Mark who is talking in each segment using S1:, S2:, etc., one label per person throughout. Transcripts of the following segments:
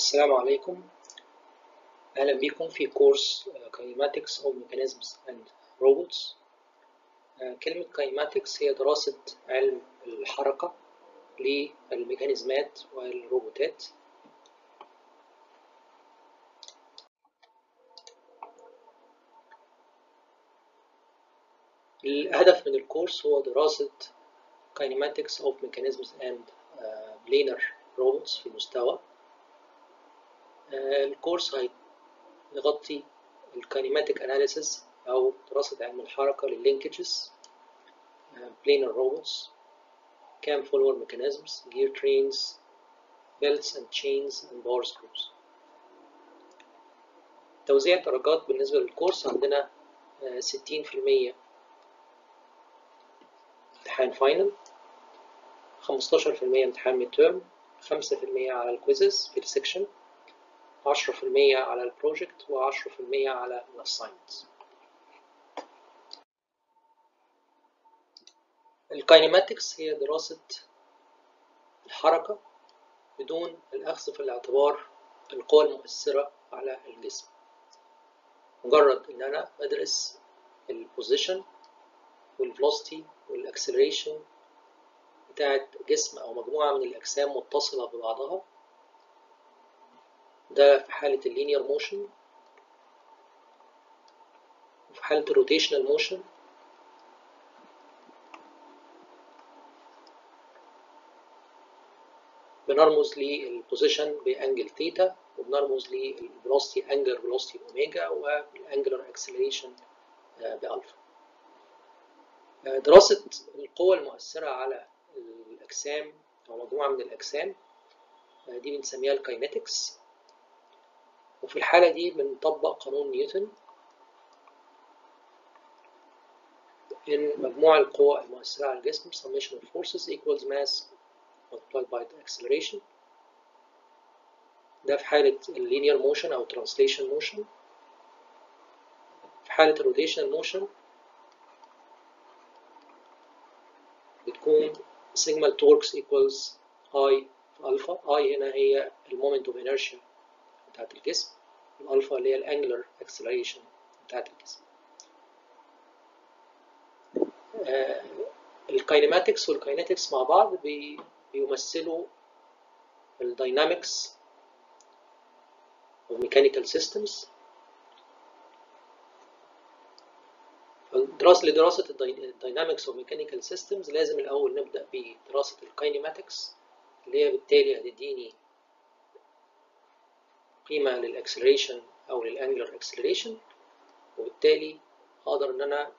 S1: السلام عليكم. أهلا بكم في كورس Kinematics of Mechanisms and Robots. كلمة Kinematics هي دراسة علم الحركة للميكانيزمات والروبوتات. الهدف من الكورس هو دراسة Kinematics of Mechanisms and Planar Robots في مستوى ال course هيغطي ال kinematic analysis أو دراسة علم الحركة لل linkages planar robots cam follower mechanisms gear trains belts and chains and power screws. توزيع الدرجات بالنسبة لل course عندنا 60% امتحان final 15% امتحان mid term 5% على ال quizzes في ال section 10% على ال project و10% على ال assignments ال kinematics هي دراسة الحركة بدون الأخذ في الاعتبار القوى المؤثرة على الجسم. مجرد إن أنا أدرس ال position وال velocity وال acceleration بتاعت جسم أو مجموعة من الأجسام متصلة ببعضها ده في حالة ال linear motion وفي حالة ال rotational motion بنرمز لل position ب angle theta وبنرمز لل velocity angular velocity omega وال angular acceleration بألفا. دراسة القوى المؤثرة على الأجسام أو مجموعة من الأجسام دي بنسميها الكاينetics وفي الحالة دي بنطبق قانون نيوتن إن مجموع القوى المؤثرة على الجسم summation of forces equals mass multiplied by the acceleration ده في حالة linear motion أو translation motion في حالة rotational motion بتكون sigma torques equals I في alpha I هنا هي ال moment of inertia بتاعت الجسم الألفا اللي هي ال angular acceleration بتاعت الجسم. آه ال kinematics وال kinetics مع بعض بي بيمثلوا ال dynamics mechanical systems. دراسة لدراسة ال dynamics mechanical systems لازم الأول نبدأ بدراسة ال kinematics اللي هي بالتالي هتديني قيمة لل acceleration أو لل angular acceleration وبالتالي أقدر إن أنا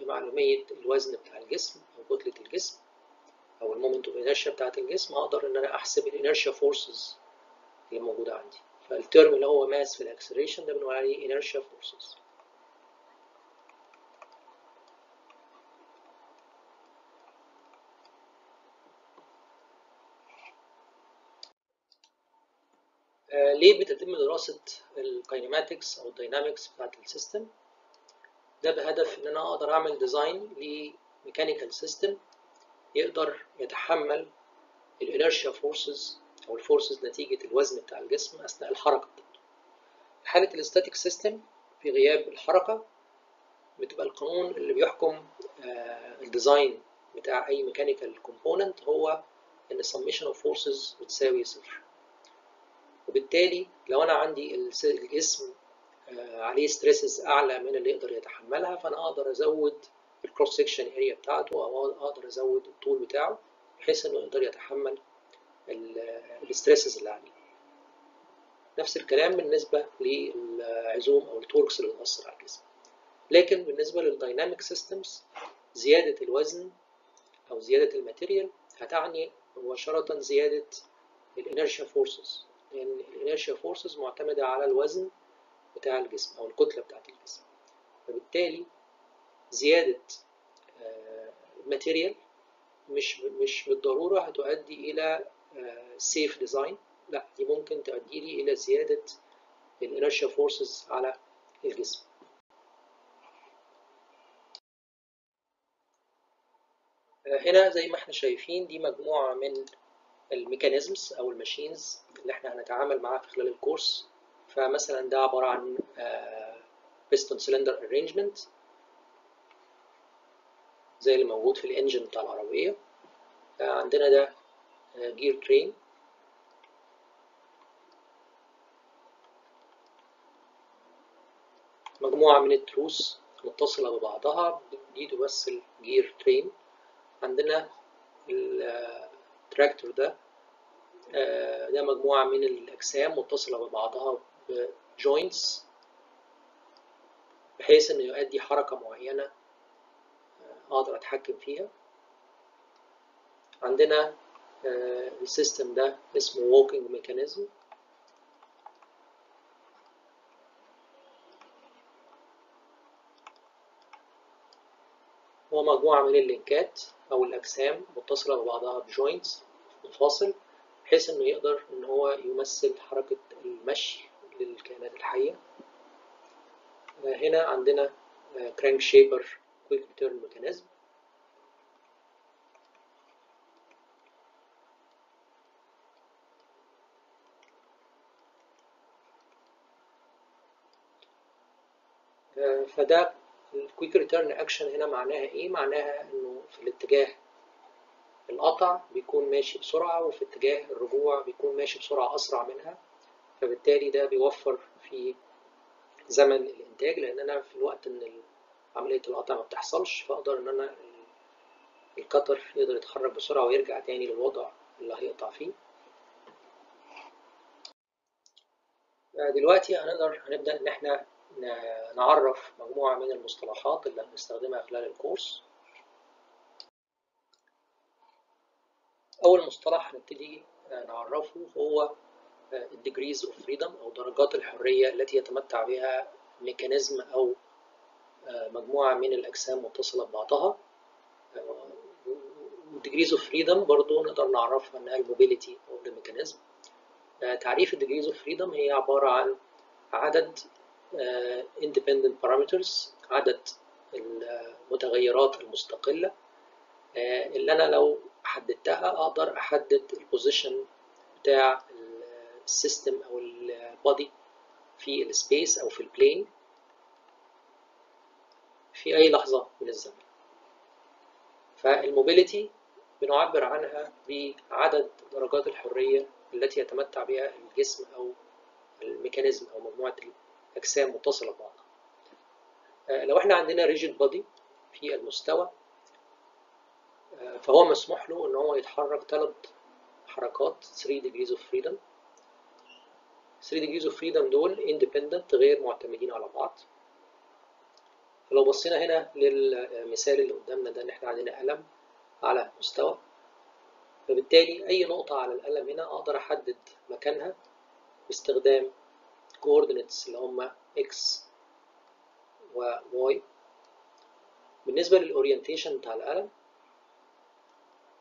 S1: بمعلومية الوزن بتاع الجسم أو كتلة الجسم أو ال moment of inertia بتاعت الجسم أقدر إن أنا أحسب ال inertia forces اللي موجودة عندي. فال term اللي هو mass في ال acceleration ده بنقول عليه inertia forces ليه بتتم دراسة ال kinematics أو ال dynamics بتاعت ال system ده بهدف إن أنا أقدر أعمل design ل mechanical system يقدر يتحمل ال inertia forces أو ال forces نتيجة الوزن بتاع الجسم أثناء الحركة. بتاعته في حالة ال static system في غياب الحركة بتبقى القانون اللي بيحكم ال design بتاع أي mechanical component هو إن summation of forces بتساوي صفر. وبالتالي لو أنا عندي الجسم عليه stresses أعلى من اللي يقدر يتحملها فأنا أقدر أزود ال cross section area بتاعته أو أقدر أزود الطول بتاعه بحيث إنه يقدر يتحمل ال stresses اللي عليه. نفس الكلام بالنسبة للعزوم أو ال torques اللي بتأثر على الجسم. لكن بالنسبة لل dynamic systems زيادة الوزن أو زيادة ال material هتعني مباشرة زيادة ال inertia forces لأن ال inertia forces معتمدة على الوزن بتاع الجسم أو الكتلة بتاعت الجسم. فبالتالي زيادة ال material مش مش بالضرورة هتؤدي إلى safe design لا دي ممكن تؤدي لي إلى زيادة ال inertia forces على الجسم. هنا زي ما إحنا شايفين دي مجموعة من ال mechanisms أو ال machines اللي إحنا هنتعامل معاه في خلال ال course. فمثلا ده عبارة عن piston cylinder arrangement زي اللي موجود في الإنجن بتاع العربية. عندنا ده جير ترين مجموعة من التروس متصلة ببعضها دي تمثل جير ترين عندنا التراكتور ده ده مجموعة من الأجسام متصلة ببعضها ب joints بحيث إنه يؤدي حركة معينة أقدر أتحكم فيها. عندنا ال system ده اسمه walking mechanism. هو مجموعة من اللينكات أو الأجسام متصلة ببعضها ب joints مفاصل بحيث إنه يقدر إن هو يمثل حركة المشي للكائنات الحية. هنا عندنا crank shaper quick return mechanism فده ال quick return action هنا معناها إيه؟ معناها إنه في الاتجاه القطع بيكون ماشي بسرعة وفي اتجاه الرجوع بيكون ماشي بسرعة أسرع منها. فبالتالي ده بيوفر في زمن الإنتاج لأن أنا في الوقت إن عملية القطع ما بتحصلش فأقدر إن أنا ال cutter يقدر يتحرك بسرعة ويرجع تاني للوضع اللي هيقطع فيه. دلوقتي هنقدر هنبدأ إن إحنا نعرف مجموعة من المصطلحات اللي هنستخدمها خلال ال course. أول مصطلح هنبتدي نعرفه هو degrees of freedom أو درجات الحرية التي يتمتع بها mechanism أو مجموعة من الأجسام متصلة ببعضها. degrees of freedom برضو نقدر نعرفها أنها ال mobility أو ال mechanism تعريف degrees of freedom هي عبارة عن عدد independent parameters عدد المتغيرات المستقلة. اللي أنا لو حددتها أقدر أحدد ال position بتاع ال system أو ال body في ال space أو في ال plane في أي لحظة من الزمن. فال mobility بنعبر عنها بعدد درجات الحرية التي يتمتع بها الجسم أو الميكانيزم أو مجموعة أجسام متصلة ببعضها. لو إحنا عندنا ريجيد بودي في المستوى فهو مسموح له إن هو يتحرك ثلاث حركات 3 degrees of freedom. 3 degrees of freedom دول independent غير معتمدين على بعض. فلو بصينا هنا للمثال اللي قدامنا ده إن إحنا عندنا قلم على مستوى فبالتالي أي نقطة على القلم هنا أقدر أحدد مكانها باستخدام coordinates اللي هم x و y. بالنسبة لل orientation بتاع القلم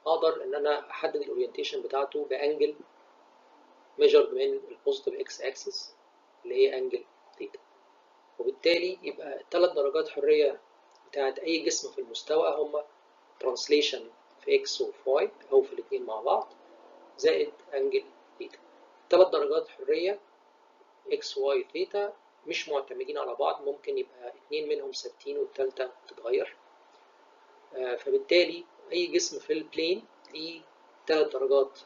S1: أقدر إن أنا أحدد ال orientation بتاعته ب angle measured من ال positive x axis اللي هي angle theta وبالتالي يبقى الثلاث درجات حرية بتاعت أي جسم في المستوى هما translation في x وفي أو في الاتنين مع بعض زائد angle theta ثلاث درجات حرية x y theta مش معتمدين على بعض ممكن يبقى اتنين منهم ثابتين والتالتة بتتغير فبالتالي أي جسم في ال plane ليه تلات درجات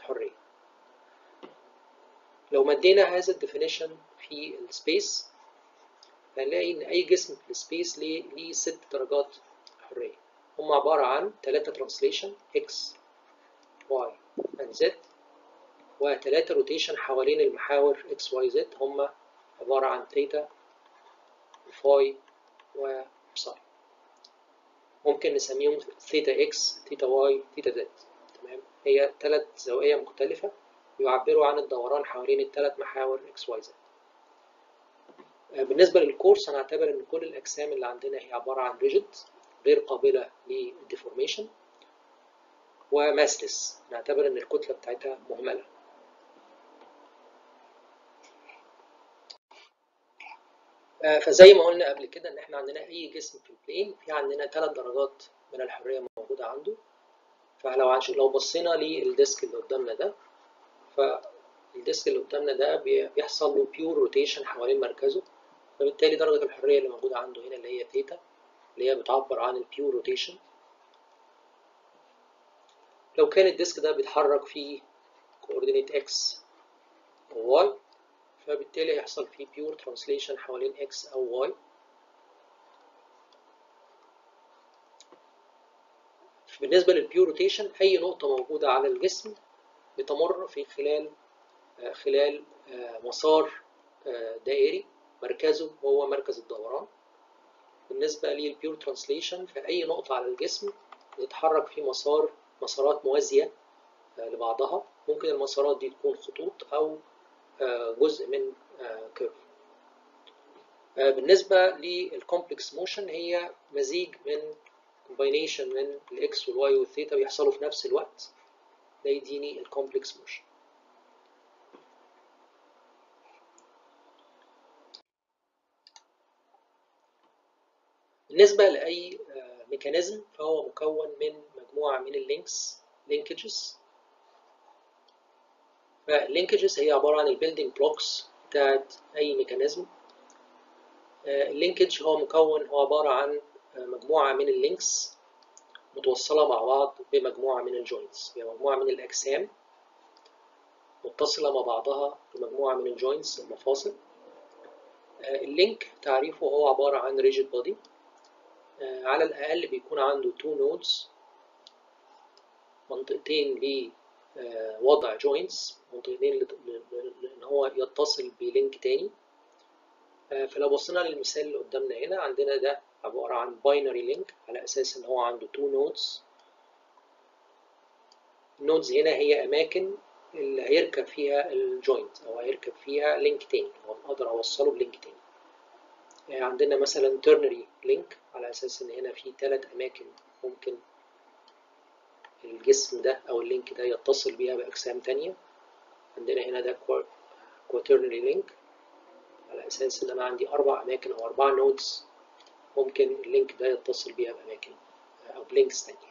S1: حرية. لو مدينا هذا ال definition في ال space هنلاقي إن أي جسم في ال space ليه, ليه ست درجات حرية. هم عبارة عن تلاتة translation x y and z وتلاتة rotation حوالين المحاور x y z هم عبارة عن theta و phi و psi ممكن نسميهم theta x theta y theta z تمام؟ هي ثلاث زوايا مختلفة يعبروا عن الدوران حوالين الثلاث محاور إكس واي زد بالنسبة لل course هنعتبر إن كل الأجسام اللي عندنا هي عبارة عن rigid غير قابلة لل deformation و massless نعتبر إن الكتلة بتاعتها مهملة. فزي ما قلنا قبل كده إن إحنا عندنا أي جسم في ال plane في عندنا ثلاث درجات من الحرية موجودة عنده. فلو لو بصينا لل disk اللي قدامنا ده ال disk اللي قدامنا ده بيحصل له pure rotation حوالين مركزه. فبالتالي درجة الحرية اللي موجودة عنده هنا اللي هي ثيتا اللي هي بتعبر عن ال pure rotation لو كان ال disk ده بيتحرك في coordinate أو y فبالتالي هيحصل فيه pure translation حوالين x أو y. بالنسبة لل pure rotation أي نقطة موجودة على الجسم بتمر في خلال خلال مسار دائري مركزه هو مركز الدوران. بالنسبة لل pure translation فأي نقطة على الجسم بتتحرك في مسار مسارات موازية لبعضها. ممكن المسارات دي تكون خطوط أو جزء من curve بالنسبة لل complex motion هي مزيج من combination من ال X وال Y وال theta بيحصلوا في نفس الوقت. ده يديني ال complex motion بالنسبة لأي mechanism فهو مكون من مجموعة من ال links linkages فال linkages هي عبارة عن ال building blocks بتاعت أي mechanism ال linkage هو مكون هو عبارة عن مجموعة من ال links متوصلة مع بعض بمجموعة من ال joints هي مجموعة من الأجسام متصلة مع بعضها بمجموعة من ال joints المفاصل. ال link تعريفه هو عبارة عن rigid body على الأقل بيكون عنده two nodes منطقتين لوضع joints منطقتين لأن هو يتصل ب link تاني. فلو بصينا للمثال اللي قدامنا هنا عندنا ده عبارة عن binary link على أساس إن هو عنده two nodes ال nodes هنا هي أماكن اللي هيركب فيها ال joint أو هيركب فيها link تاني أو أقدر أوصله ب link تاني. يعني عندنا مثلا ternary link على أساس إن هنا في ثلاث أماكن ممكن الجسم ده أو ال link ده يتصل بيها بأجسام تانية. عندنا هنا ده quaternary link على أساس إن أنا عندي أربع أماكن أو أربع nodes ممكن ال link ده يتصل بيها بأماكن أو ب links تانية.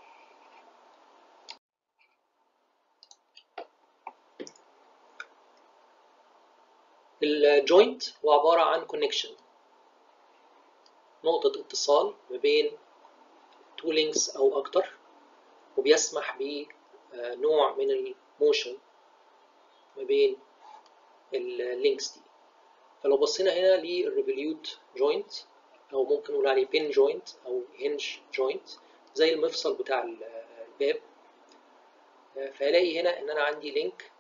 S1: ال joint هو عبارة عن connection نقطة اتصال ما بين two links أو أكتر. وبيسمح بنوع من ال motion ما بين ال links دي. فلو بصينا هنا لل revolute joint أو ممكن نقول عليه pin joint أو hinge joint زي المفصل بتاع الباب. فهلاقي هنا إن أنا عندي link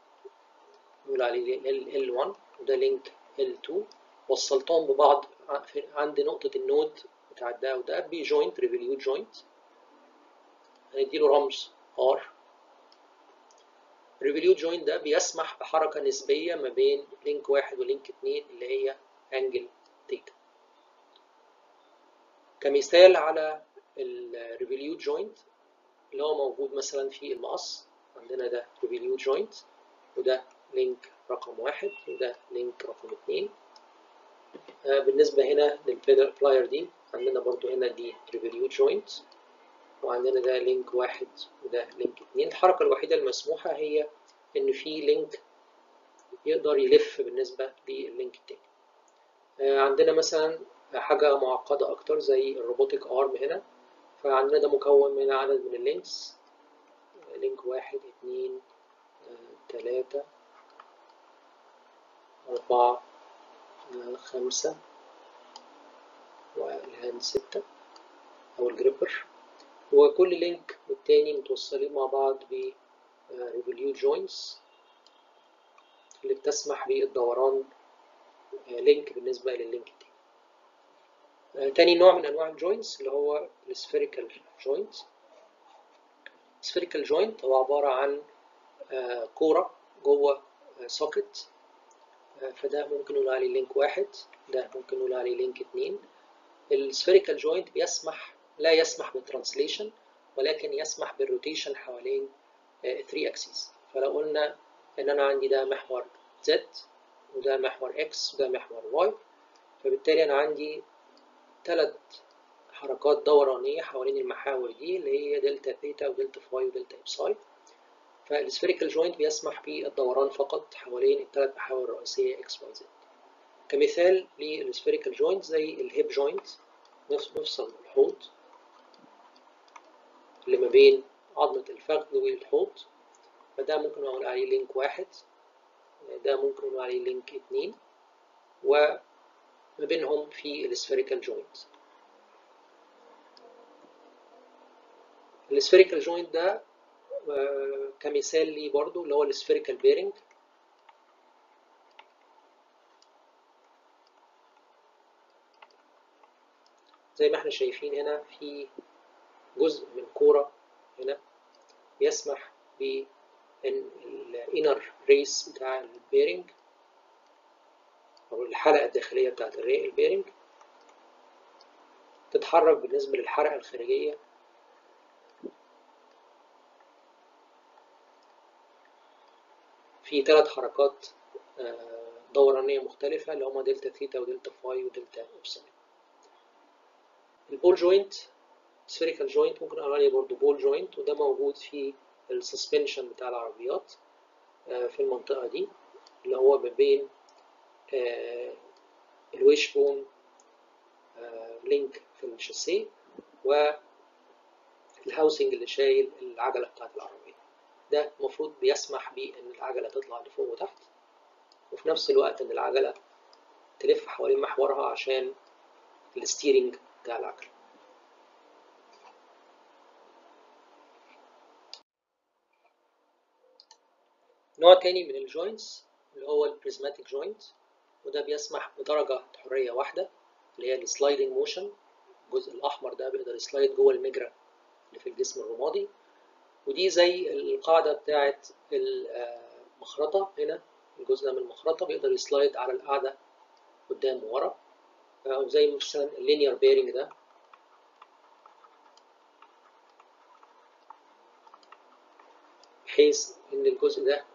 S1: نقول عليه L1 وده link L2 وصلتهم ببعض عند نقطة ال node بتاع ده وده pin joint revolute joint. هنديله رمز R revolute joint ده بيسمح بحركة نسبية ما بين link واحد و link اتنين اللي هي angle theta كمثال على ال revolute joint اللي هو موجود مثلا في المقص عندنا ده revolute joint وده link رقم واحد وده link رقم اتنين. آه بالنسبة هنا لل plier دي عندنا برضو هنا دي revolute joint وعندنا ده link واحد وده link اتنين. الحركة الوحيدة المسموحة هي إن في link يقدر يلف بالنسبة لل link التاني. آه عندنا مثلا حاجة معقدة أكتر زي ال robotic arm هنا. فعندنا ده مكون من عدد من ال links. link واحد اتنين تلاتة أربعة خمسة وال hand ستة أو ال gripper. وكل link والتاني متوصلين مع بعض ب revolute joints اللي بتسمح بالدوران link بالنسبة لل link التاني تاني نوع من أنواع ال joints اللي هو ال spherical joint ال spherical joint هو عبارة عن كورة جوه socket فده ممكن نقول عليه link واحد ده ممكن نقول عليه link اتنين. ال spherical joint بيسمح لا يسمح بال translation ولكن يسمح بال rotation حوالين 3 axes فلو قلنا إن أنا عندي ده محور Z وده محور X وده محور Y فبالتالي أنا عندي ثلاث حركات دورانية حوالين المحاور دي اللي هي delta theta و delta phi و delta psi فال spherical joint بيسمح بالدوران فقط حوالين الثلاث محاور الرئيسية X Y Z. كمثال لل spherical joint زي ال hip joint مفصل الحوض. اللي ما بين عظمة الفخذ والحوض فده ممكن نقول عليه link واحد ده ممكن نقول عليه link اتنين وما بينهم في ال spherical joint. ال spherical joint ده كمثال ليه برضو اللي هو ال spherical bearing. زي ما إحنا شايفين هنا في جزء من كورة هنا يسمح بإن ال inner race بتاع ال bearing أو الحلقة الداخلية بتاعت ال bearing تتحرك بالنسبة للحلقة الخارجية. في ثلاث حركات دورانية مختلفة اللي هما delta theta و delta phi و delta epsilon ال ball joint spherical joint ممكن أقول عليه برضه ball joint وده موجود في ال suspension بتاع العربيات في المنطقة دي اللي هو ما بين ال wishbone link في الشاسيه وال housing اللي شايل العجلة بتاعت العربية. ده المفروض بيسمح بأن العجلة تطلع لفوق وتحت وفي نفس الوقت أن العجلة تلف حوالين محورها عشان ال steering بتاع العجلة. نوع تاني من ال joints اللي هو ال prismatic joint وده بيسمح بدرجة حرية واحدة اللي هي ال sliding motion الجزء الأحمر ده بيقدر ي slide جوه المجرى اللي في الجسم الرمادي. ودي زي القاعدة بتاعت المخرطة. هنا الجزء ده من المخرطة بيقدر ي slide على القاعدة قدام وورا. أو زي مثلا ال linear bearing ده. بحيث إن الجزء ده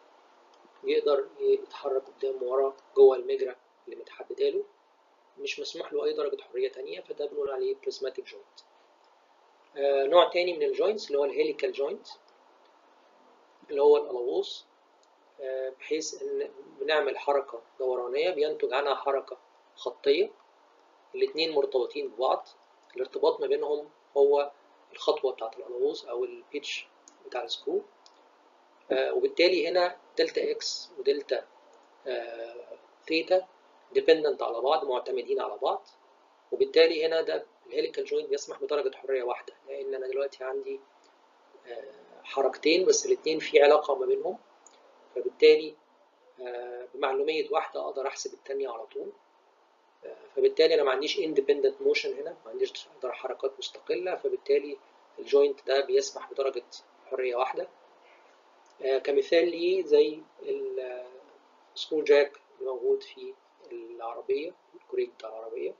S1: يقدر يتحرك قدام وورا جوه المجرى اللي متحددة له مش مسموح له أي درجة حرية تانية فده بنقول عليه prismatic joint آه نوع تاني من ال joints اللي هو ال helical joint اللي هو القلاووز آه بحيث إن بنعمل حركة دورانية بينتج عنها حركة خطية. الاتنين مرتبطين ببعض. الارتباط ما بينهم هو الخطوة بتاعت القلاووز أو ال pitch بتاع ال screw. آه وبالتالي هنا delta x و delta theta dependent على بعض معتمدين على بعض. وبالتالي هنا ده ال helical joint بيسمح بدرجة حرية واحدة لأن أنا دلوقتي عندي حركتين بس الاتنين في علاقة ما بينهم. فبالتالي بمعلومية واحدة أقدر أحسب التانية على طول. فبالتالي أنا ما عنديش independent motion هنا ما عنديش حركات مستقلة. فبالتالي ال joint ده بيسمح بدرجة حرية واحدة. كمثال ليه زي ال screw jack الموجود في العربية الكوريك بتاع العربية.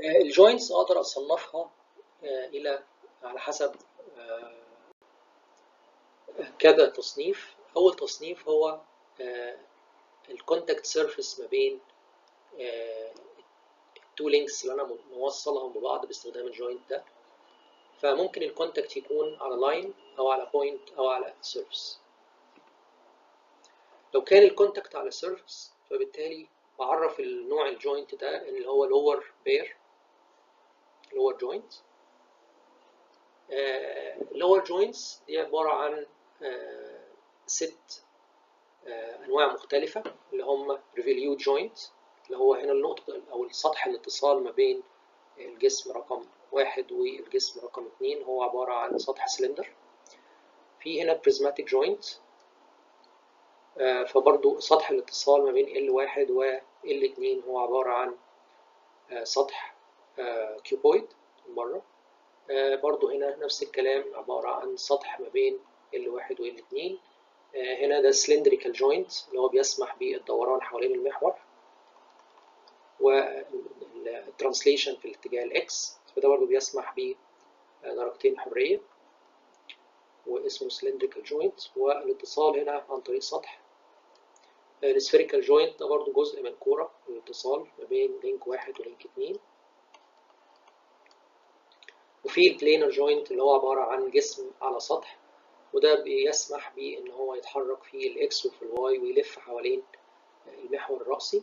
S1: ال joints أقدر أصنفها إلى على حسب كذا تصنيف. أول تصنيف هو ال contact surface ما بين ال two links اللي أنا موصلهم ببعض باستخدام ال joint ده. فممكن ال contact يكون على line أو على point أو على surface لو كان ال contact على surface فبالتالي بعرف النوع ال joint ده اللي هو lower pair joint. uh, lower joints دي عبارة عن uh, ست uh, أنواع مختلفة اللي هم revolute joint اللي هو هنا النقطة أو السطح الاتصال ما بين الجسم رقم واحد والجسم رقم اتنين هو عبارة عن سطح سلندر في هنا prismatic joint. فبرضو سطح الاتصال ما بين L1 و L2 هو عبارة عن سطح cuboid من بره. آه برضو هنا نفس الكلام عبارة عن سطح ما بين L1 و L2 آه هنا ده cylindrical joint اللي هو بيسمح بالدوران حوالين المحور. وال translation في الاتجاه ال x فده برضو بيسمح بدرجتين حرية واسمه cylindrical joint والاتصال هنا عن طريق سطح. ال spherical joint ده برضو جزء من كورة الاتصال ما بين link واحد و link اتنين. وفي ال planar joint اللي هو عبارة عن جسم على سطح وده بيسمح بيه إن هو يتحرك في ال x وفي ال y ويلف حوالين المحور الرأسي.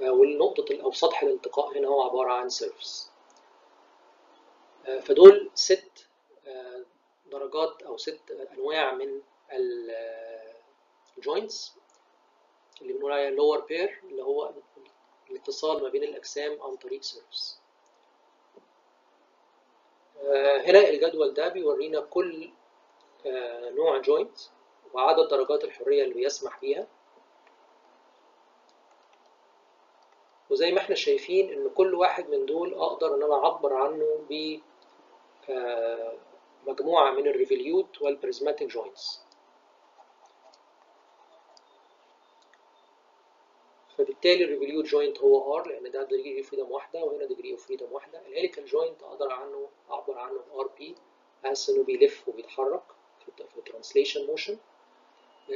S1: والنقطة أو سطح الالتقاء هنا هو عبارة عن surface فدول ست درجات أو ست أنواع من ال joints اللي بنقول عليها lower pair اللي هو الاتصال ما بين الأجسام عن طريق surface هنا الجدول ده بيورينا كل نوع joint وعدد درجات الحرية اللي بيسمح بيها. وزي ما إحنا شايفين إن كل واحد من دول أقدر إن أنا أعبر عنه ب مجموعة من ال revolute وال prismatic joints. فبالتالي ال revolute joint هو R لأن ده degree of freedom واحدة وهنا degree of freedom واحدة. ال helical joint أقدر عنه أعبر عنه RP حاسس إنه بيلف وبيتحرك في ال translation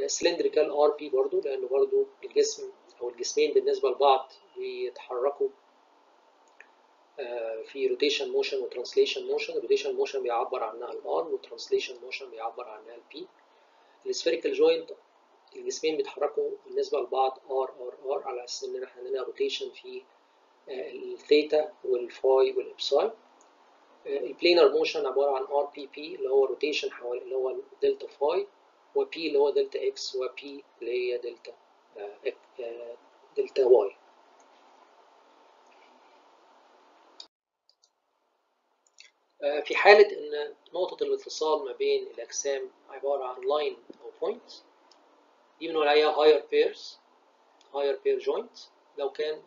S1: motion cylindrical RP برضو لأنه برضو الجسم أو الجسمين بالنسبة لبعض بيتحركوا في rotation motion و translation motion ال rotation motion بيعبر عنها ال R وال translation motion بيعبر عنها ال P ال spherical joint الجسمين بيتحركوا بالنسبة لبعض RRR على أساس إن إحنا عندنا rotation في ال theta وال phi وال psi ال planar motion عبارة عن RPP اللي هو rotation حوالي اللي هو delta phi و P اللي هو delta x و P اللي هي delta delta y. في حالة إن نقطة الاتصال ما بين الأجسام عبارة عن line أو point دي بنقول عليها higher pairs higher pair joint لو كان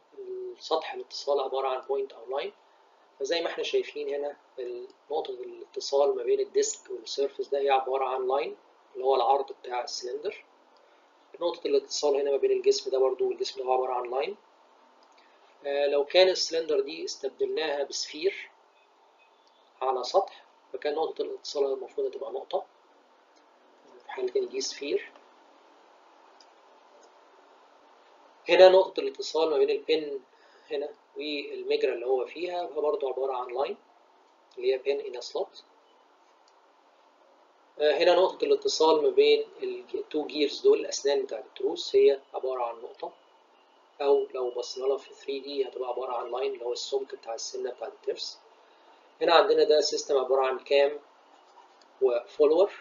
S1: سطح الاتصال عبارة عن point أو line فزي ما إحنا شايفين هنا نقطة الاتصال ما بين ال disk وال surface ده هي عبارة عن line اللي هو العرض بتاع السلندر نقطة الاتصال هنا ما بين الجسم ده برضو والجسم ده عبارة عن line آه لو كان السلندر دي استبدلناها ب sphere على سطح فكان نقطة الاتصال المفروض تبقى نقطة. في حالة دي sphere. هنا نقطة الاتصال ما بين ال pin هنا والمجرى اللي هو فيها هو برضو عبارة عن line اللي هي pin in slot هنا نقطة الاتصال ما بين ال two gears دول الأسنان بتاعت التروس هي عبارة عن نقطة. أو لو بصينا لها في 3D هتبقى عبارة عن line اللي هو السمك بتاع السنة بتاع الترس هنا عندنا ده system عبارة عن cam و follower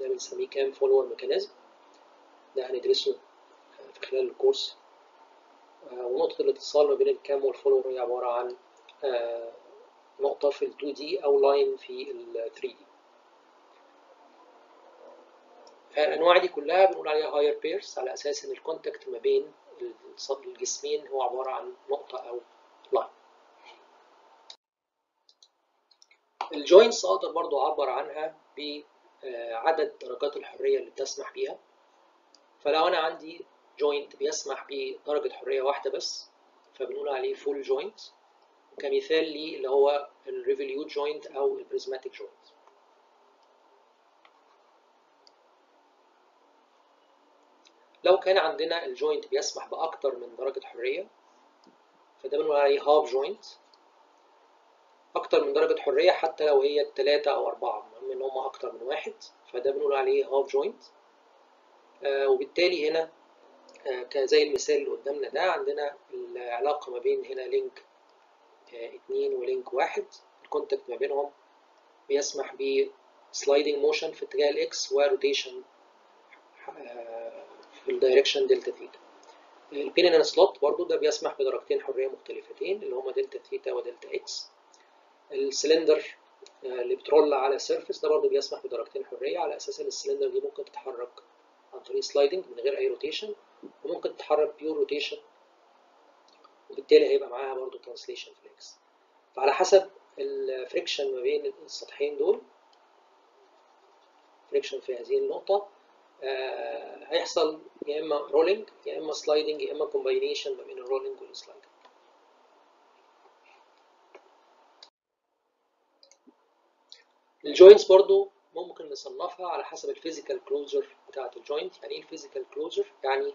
S1: ده بنسميه cam follower mechanism ده هندرسه في خلال الكورس. ونقطة الاتصال ما بين ال cam وال follower هي عبارة عن نقطة في ال 2D أو line في ال 3D الأنواع دي كلها بنقول عليها higher pairs على أساس إن ال contact ما بين الجسمين هو عبارة عن نقطة أو line ال joints أقدر برضو أعبر عنها بعدد درجات الحرية اللي بتسمح بيها. فلو أنا عندي joint بيسمح بدرجة حرية واحدة بس فبنقول عليه full joint كمثال لي اللي هو ال revolute joint أو ال prismatic joint لو كان عندنا ال joint بيسمح بأكتر من درجة حرية فده بنقول عليه half joint أكتر من درجة حرية حتى لو هي تلاتة أو أربعة المهم إن هما أكتر من واحد فده بنقول عليه half joint آه وبالتالي هنا آه زي المثال اللي قدامنا ده عندنا العلاقة ما بين هنا link آه اتنين و link واحد. ال contact ما بينهم بيسمح ب sliding motion في اتجاه ال x و rotation في ال direction delta theta ال pin in slot برضو ده بيسمح بدرجتين حرية مختلفتين اللي هما delta theta و delta x ال cylinder اللي بت roll على surface ده برضو بيسمح بدرجتين حرية على أساس إن السلندر دي ممكن تتحرك عن طريق sliding من غير أي rotation وممكن تتحرك pure rotation وبالتالي هيبقى معاها برضو translation فليكس فعلى حسب ال friction ما بين السطحين دول friction في هذه النقطة آه هيحصل يا إما rolling يا إما sliding يا إما combination ما بين ال rolling وال sliding ال joints برضو ممكن نصنفها على حسب ال physical closure بتاعة ال joint يعني إيه ال physical closure يعني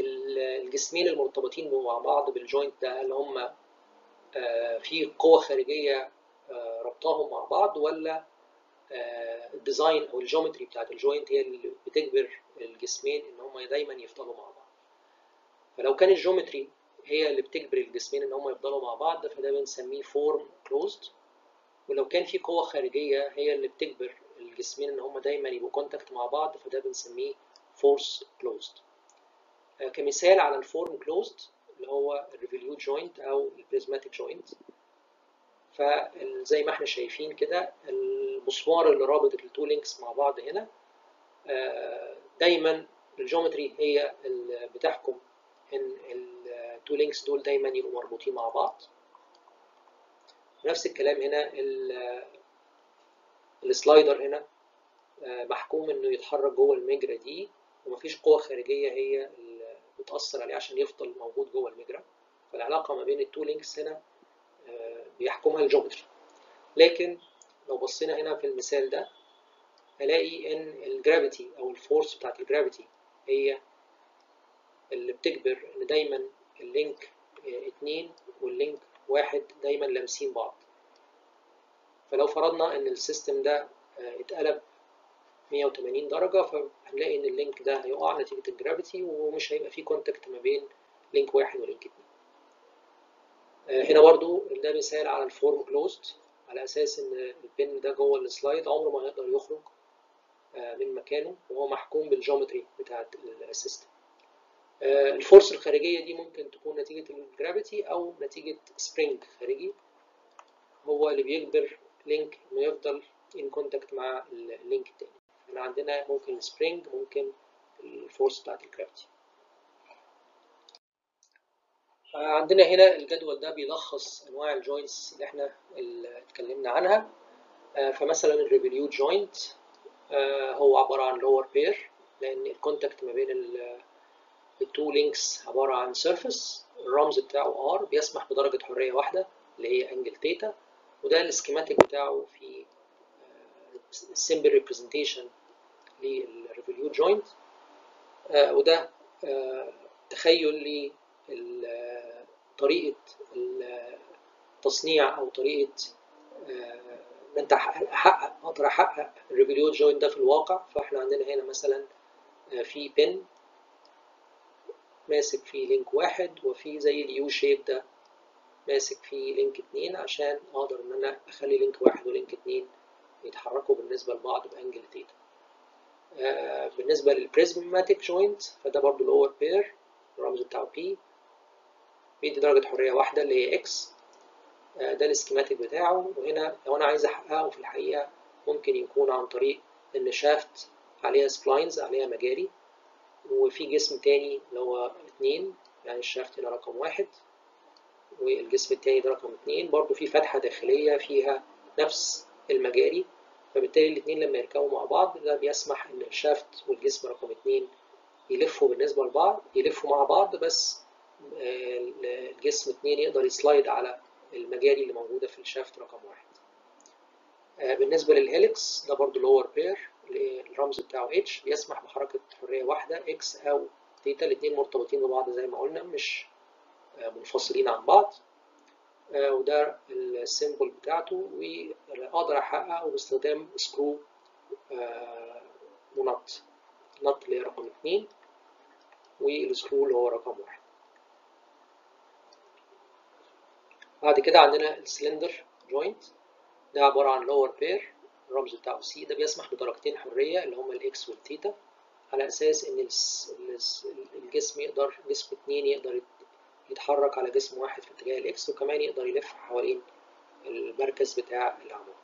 S1: الجسمين المرتبطين مع بعض بال joint ده اللي هم آه في قوة خارجية ربطهم مع بعض ولا ال design أو ال geometry بتاعت ال joint هي اللي بتجبر الجسمين إن هم دايما يفضلوا مع بعض. فلو كان ال geometry هي اللي بتجبر الجسمين إن هم يفضلوا مع بعض فده بنسميه form closed ولو كان في قوة خارجية هي اللي بتجبر الجسمين إن هم دايما يبقوا contact مع بعض فده بنسميه force closed كمثال على ال form closed اللي هو ال revolute joint أو ال prismatic joint فزي ما إحنا شايفين كده المسمار اللي رابط ال two links مع بعض هنا دايما ال geometry هي اللي بتحكم إن ال two links دول دايما يبقوا مربوطين مع بعض. نفس الكلام هنا ال slider هنا محكوم إنه يتحرك جوه المجرى دي ومفيش قوة خارجية هي اللي بتأثر عليه عشان يفضل موجود جوه المجرى. فالعلاقة ما بين ال two links هنا بيحكمها ال geometry لكن لو بصينا هنا في المثال ده هلاقي إن ال gravity أو ال force بتاعت ال gravity هي اللي بتجبر إن دايما ال link اتنين وال link واحد دايما لامسين بعض. فلو فرضنا إن ال system ده اتقلب 180 درجة فهنلاقي إن ال link ده هيقع نتيجة ال gravity ومش هيبقى فيه contact ما بين link واحد و link اتنين. هنا برضو ده مثال على ال form closed على أساس إن ال pin ده جوه ال slide عمره ما يقدر يخرج من مكانه وهو محكوم بال geometry بتاعت ال system. ال force الخارجية دي ممكن تكون نتيجة ال gravity أو نتيجة spring خارجي. هو اللي بيجبر link إنه يفضل in contact مع ال link التاني. هنا عندنا ممكن ال spring ممكن ال force بتاعت ال gravity عندنا هنا الجدول ده بيلخص أنواع ال joints اللي إحنا اتكلمنا عنها. فمثلا ال revolute joint هو عبارة عن lower pair لأن ال contact ما بين ال two links عبارة عن surface الرمز بتاعه R بيسمح بدرجة حرية واحدة اللي هي angle theta وده ال schematic بتاعه في ال symbol representation لل revolute joint وده تخيل طريقة التصنيع أو طريقة إن أنت أحقق أقدر أحقق ال revolute joint ده في الواقع. فإحنا عندنا هنا مثلا في pin ماسك فيه link واحد وفي زي ال U shape ده ماسك فيه link اتنين عشان أقدر إن أنا أخلي link واحد و link اتنين يتحركوا بالنسبة لبعض ب angle theta بالنسبة لل prismatic joint فده برضو lower pair الرمز بتاعه P بيدي درجة حرية واحدة اللي هي X ده ال schematic بتاعه. وهنا لو أنا عايز أحققه في الحقيقة ممكن يكون عن طريق إن shaft عليها splines عليها مجاري. وفي جسم تاني اللي هو اتنين يعني ال shaft هنا رقم واحد. والجسم التاني ده رقم اتنين. برضو في فتحة داخلية فيها نفس المجاري. فبالتالي الاتنين لما يركبوا مع بعض ده بيسمح إن ال shaft والجسم رقم اتنين يلفوا بالنسبة لبعض يلفوا مع بعض بس الجسم اتنين يقدر ي slide على المجاري اللي موجودة في ال shaft رقم واحد. بالنسبة لل helix ده برضو lower pair الرمز بتاعه H بيسمح بحركة حرية واحدة X أو تيتا الاتنين مرتبطين ببعض زي ما قلنا مش منفصلين عن بعض. وده ال symbol بتاعته وأقدر أحققه باستخدام screw و nut. nut اللي هي رقم اتنين وال screw اللي هو رقم واحد. بعد كده عندنا ال cylinder joint ده عبارة عن lower pair الرمز بتاعه C ده بيسمح بدرجتين حرية اللي هما ال X وال theta على أساس إن الجسم يقدر جسم اتنين يقدر يتحرك على جسم واحد في اتجاه ال X وكمان يقدر يلف حوالين المركز بتاع العمود.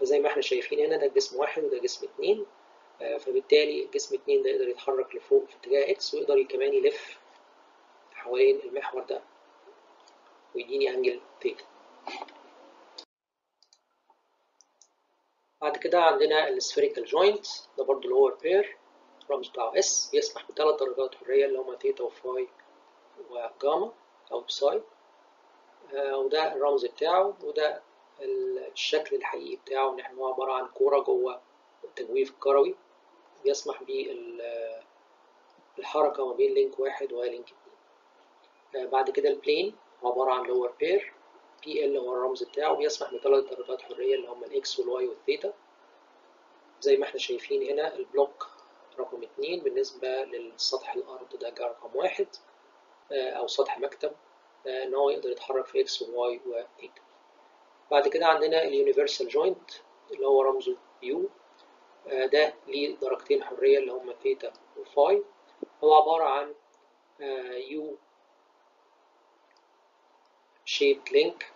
S1: فزي ما إحنا شايفين هنا ده جسم واحد وده جسم اتنين. فبالتالي جسم اتنين ده يقدر يتحرك لفوق في اتجاه X ويقدر كمان يلف حوالين المحور ده. ويديني angle theta بعد كده عندنا ال spherical joint ده برضو lower pair الرمز بتاعه S بيسمح بثلاث درجات حرية اللي هما theta و phi و gamma أو psi آه وده الرمز بتاعه وده الشكل الحقيقي بتاعه. إن إحنا هو عبارة عن كورة جوه التجويف الكروي. بيسمح بالحركة ما بين link واحد و link اتنين. آه بعد كده ال plane عبارة عن pair P L هو الرمز بتاعه بيسمح بثلاث درجات حرية اللي هم ال X وال Y وال theta زي ما إحنا شايفين هنا ال block رقم اتنين بالنسبة للسطح الأرض ده رقم واحد أو سطح مكتب إن هو يقدر يتحرك في X و Y و theta. بعد كده عندنا ال universal joint اللي هو رمزه U ده ليه درجتين حرية اللي هما theta و phi هو عبارة عن U shape link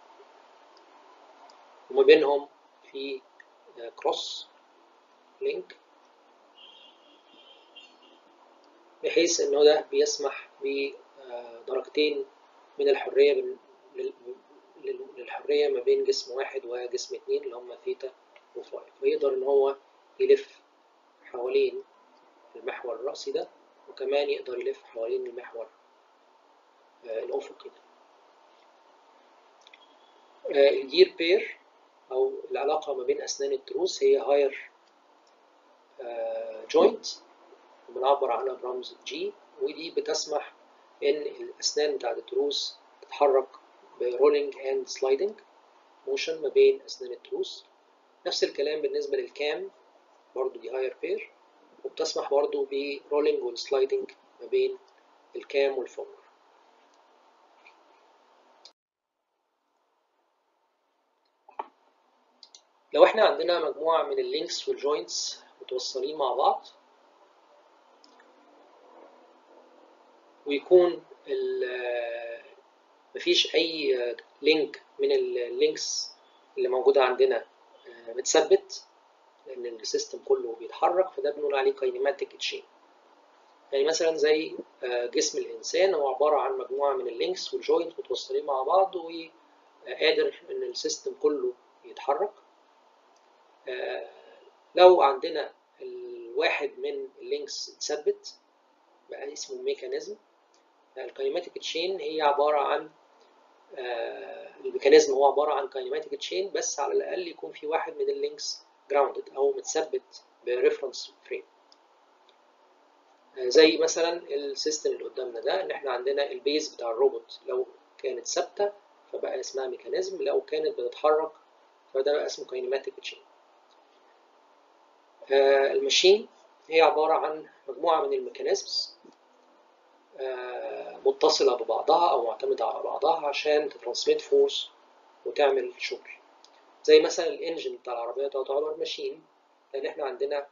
S1: وما بينهم في cross link بحيث انه ده بيسمح بدرجتين من الحرية للحرية ما بين جسم واحد وجسم اتنين اللي هما theta و phi ويقدر إن هو يلف حوالين المحور الرأسي ده وكمان يقدر يلف حوالين المحور الأفقي ده. ال gear pair أو العلاقة ما بين أسنان التروس هي higher joint بنعبر عنها برمز G ودي بتسمح إن الأسنان بتاعت التروس تتحرك ب rolling and sliding motion ما بين أسنان التروس. نفس الكلام بالنسبة لل cam برضو دي higher pair وبتسمح برضو ب rolling وال sliding ما بين ال cam وال follower لو إحنا عندنا مجموعة من ال links وال joints متوصلين مع بعض ويكون مفيش أي link من ال links اللي موجودة عندنا متثبت لأن ال system كله بيتحرك فده بنقول عليه kinematic chain يعني مثلا زي جسم الإنسان هو عبارة عن مجموعة من ال links وال joint متوصلين مع بعض وقادر إن ال system كله يتحرك. لو عندنا الواحد من ال links اتثبت بقى اسمه mechanism. ال kinematic chain هي عبارة عن ال mechanism هو عبارة عن kinematic chain بس على الأقل يكون في واحد من ال links grounded أو متثبت ب reference frame زي مثلا ال system اللي قدامنا ده إن إحنا عندنا ال base بتاع الروبوت لو كانت ثابتة فبقى اسمها mechanism لو كانت بتتحرك فده بقى اسمه kinematic chain. ال machine هي عبارة عن مجموعة من ال mechanisms متصلة ببعضها أو معتمدة على بعضها عشان ت transmit force وتعمل شغل. زي مثلا ال engine بتاع العربية ده تعتبر machine لأن إحنا عندنا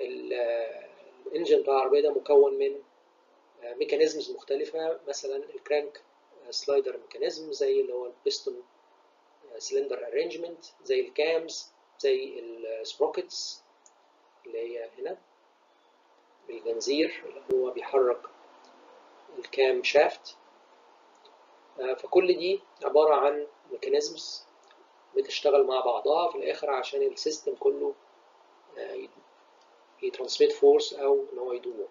S1: ال engine بتاع العربية ده مكون من mechanisms مختلفة. مثلا ال crank slider mechanism زي اللي هو ال piston cylinder arrangement زي ال cams زي ال sprockets اللي هي هنا الجنزير اللي هو بيحرك ال camshaft. فكل دي عبارة عن mechanisms بتشتغل مع بعضها في الآخر عشان ال system كله ي transmit force أو إن هو ي do work